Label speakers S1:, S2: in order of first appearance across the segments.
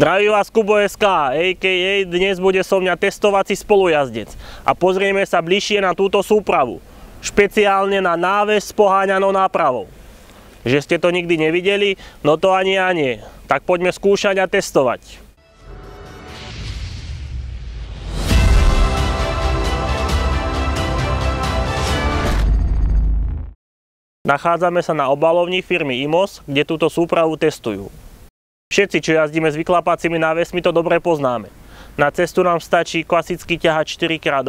S1: Zdraví vás Kubo SK, a.k.a. dnes bude so mňa testovací spolujazdec a pozrieme sa bližšie na túto súpravu, špeciálne na náves s poháňanou nápravou. Že ste to nikdy nevideli? No to ani ja nie. Tak poďme skúšať a testovať. Nachádzame sa na obalovni firmy IMOS, kde túto súpravu testujú. Všetci, čo jazdíme s vyklapacími návesmi, to dobre poznáme. Na cestu nám stačí klasický ťahač 4x2,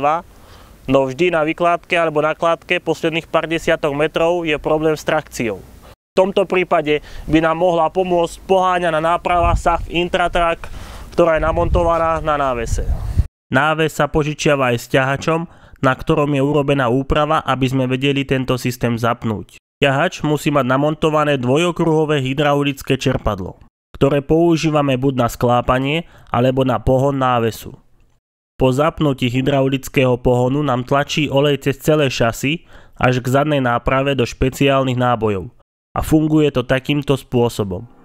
S1: no vždy na vykládke alebo nakládke posledných pár desiatok metrov je problém s trakciou. V tomto prípade by nám mohla pomôcť poháňaná náprava SAF Intratrack, ktorá je namontovaná na návese. Náves sa požičiava aj s ťahačom, na ktorom je urobená úprava, aby sme vedeli tento systém zapnúť. Ťahač musí mať namontované dvojokruhové hydraulické čerpadlo ktoré používame buď na sklápanie alebo na pohon návesu. Po zapnutí hydraulického pohonu nám tlačí olej cez celé šasy až k zadnej náprave do špeciálnych nábojov a funguje to takýmto spôsobom.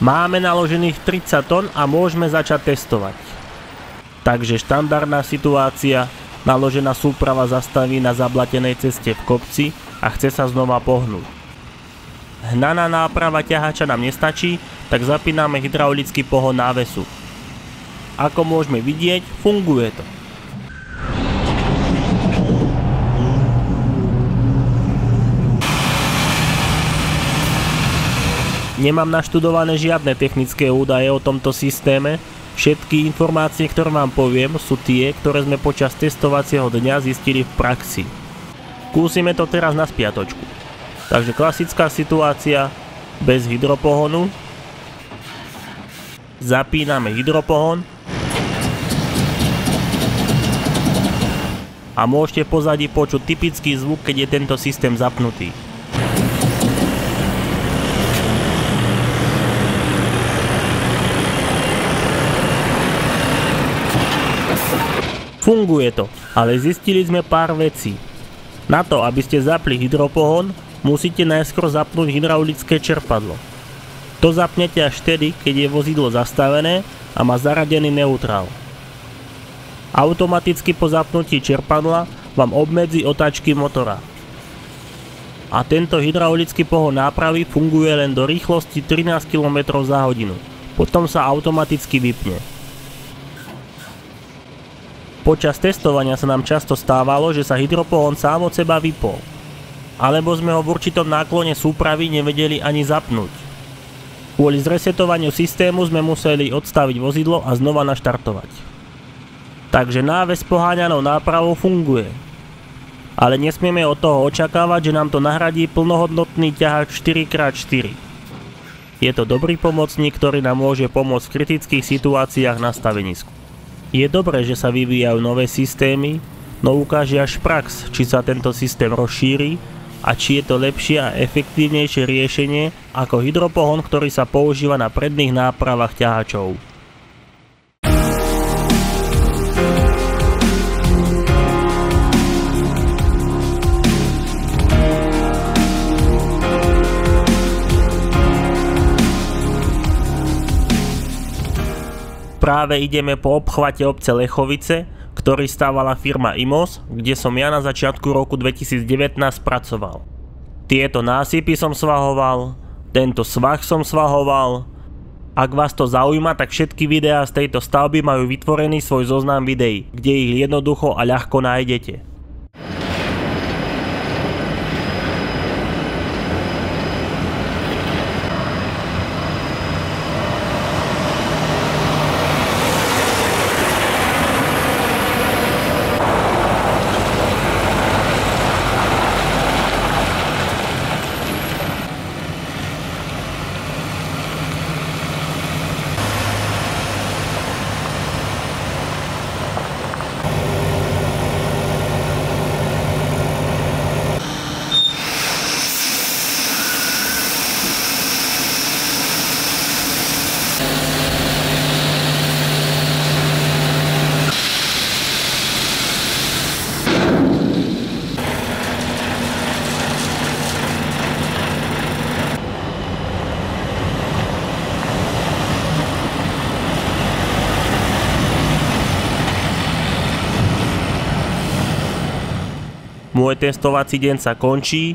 S1: Máme naložených 30 tón a môžeme začať testovať. Takže štandardná situácia, naložená súprava zastaví na zablatenej ceste v kopci a chce sa znova pohnúť. Hnaná náprava ťahača nám nestačí, tak zapíname hydraulický pohon návesu. Ako môžeme vidieť, funguje to. Nemám naštudované žiadne technické údaje o tomto systéme, všetky informácie, ktoré vám poviem, sú tie, ktoré sme počas testovacieho dňa zistili v praxi. Skúsime to teraz na spiatočku. Takže klasická situácia bez hydropohonu. Zapíname hydropohon. A môžete pozadí počuť typický zvuk, keď je tento systém zapnutý. Funguje to, ale zistili sme pár vecí. Na to, aby ste zapli hydropohon, musíte najskôr zapnúť hydraulické čerpadlo. To zapnete až vtedy, keď je vozidlo zastavené a má zaradený neutrál. Automaticky po zapnutí čerpadla vám obmedzí otáčky motora. A tento hydraulický pohon nápravy funguje len do rýchlosti 13 km za hodinu. Potom sa automaticky vypne. Počas testovania sa nám často stávalo, že sa hydropohon sám od seba vypol. Alebo sme ho v určitom náklone súpravy nevedeli ani zapnúť. Kvôli zresetovaniu systému sme museli odstaviť vozidlo a znova naštartovať. Takže náves poháňanou nápravou funguje. Ale nesmieme od toho očakávať, že nám to nahradí plnohodnotný ťahač 4x4. Je to dobrý pomocník, ktorý nám môže pomôcť v kritických situáciách na stavenisku. Je dobré, že sa vyvíjajú nové systémy, no ukáže až prax, či sa tento systém rozšíri a či je to lepšie a efektívnejšie riešenie ako hydropohon, ktorý sa používa na predných nápravách ťahačov. Práve ideme po obchvate obce Lechovice, ktorý stávala firma IMOS, kde som ja na začiatku roku 2019 pracoval. Tieto násypy som svahoval, tento svah som svahoval. Ak vás to zaujíma, tak všetky videá z tejto stavby majú vytvorený svoj zoznam videí, kde ich jednoducho a ľahko nájdete. Môj testovací deň sa končí.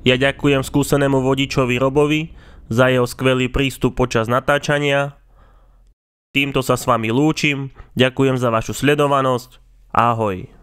S1: Ja ďakujem skúsenému vodičovi Robovi za jeho skvelý prístup počas natáčania. Týmto sa s vami lúčim, ďakujem za vašu sledovanosť. Ahoj.